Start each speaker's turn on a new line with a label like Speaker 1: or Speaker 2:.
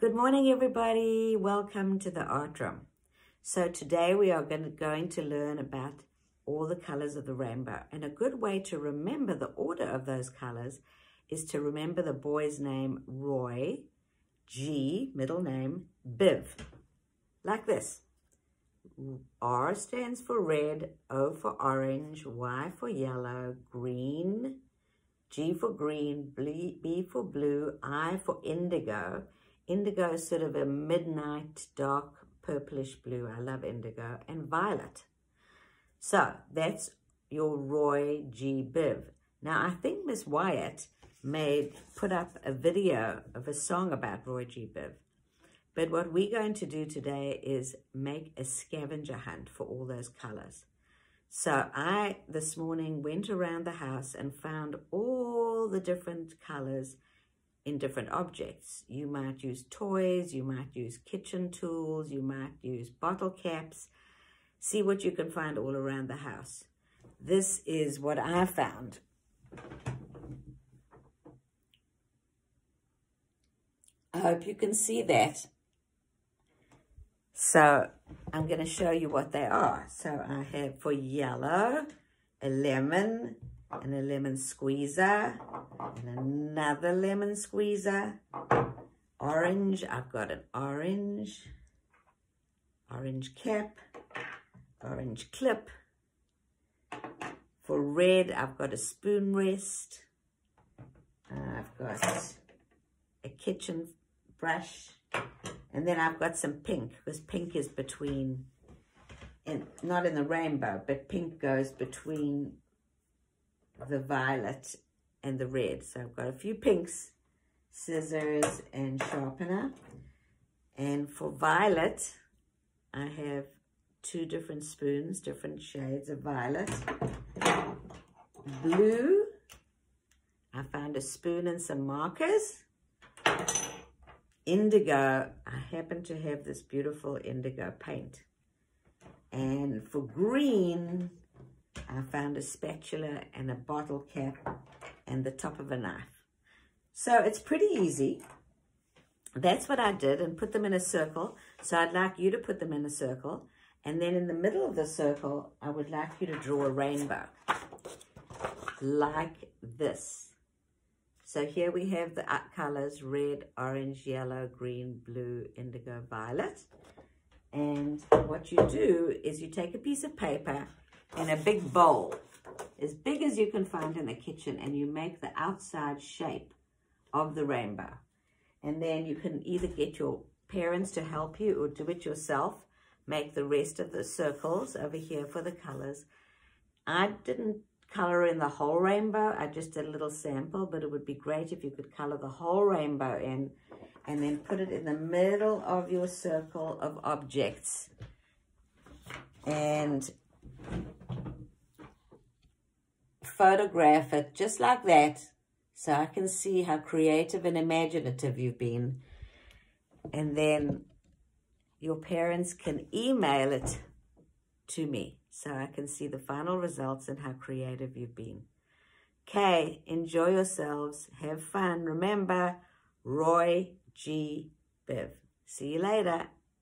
Speaker 1: Good morning, everybody. Welcome to the art room. So today we are going to, learn about all the colors of the rainbow. And a good way to remember the order of those colors is to remember the boy's name, Roy, G, middle name, Biv, like this. R stands for red, O for orange, Y for yellow, green, G for green, B for blue, I for indigo. Indigo sort of a midnight dark purplish blue. I love indigo. And violet. So that's your Roy G. Biv. Now, I think Miss Wyatt made, put up a video of a song about Roy G. Biv. But what we're going to do today is make a scavenger hunt for all those colors. So I, this morning, went around the house and found all the different colors in different objects. You might use toys, you might use kitchen tools, you might use bottle caps, See what you can find all around the house. This is what I found. I hope you can see that. So I'm going to show you what they are. So I have for yellow, a lemon and a lemon squeezer and another lemon squeezer. Orange, I've got an orange, orange cap, orange clip. For red, I've got a spoon rest. I've got a kitchen brush. And then I've got some pink, because pink is between, in, not in the rainbow, but pink goes between the violet and the red. So I've got a few pinks, scissors and sharpener. And for violet, I have two different spoons, different shades of violet. Blue, I found a spoon and some markers. Indigo, I happen to have this beautiful indigo paint. And for green, I found a spatula and a bottle cap and the top of a knife. So it's pretty easy. That's what I did and put them in a circle. So I'd like you to put them in a circle. And then in the middle of the circle, I would like you to draw a rainbow like this. So here we have the colors, red, orange, yellow, green, blue, indigo, violet. And what you do is you take a piece of paper in a big bowl, as big as you can find in the kitchen, and you make the outside shape of the rainbow. And then you can either get your parents to help you or do it yourself make the rest of the circles over here for the colors. I didn't color in the whole rainbow. I just did a little sample, but it would be great if you could color the whole rainbow in and then put it in the middle of your circle of objects. And photograph it just like that so I can see how creative and imaginative you've been. And then your parents can email it to me so I can see the final results and how creative you've been. Okay, enjoy yourselves. Have fun. Remember, Roy G. Biv. See you later.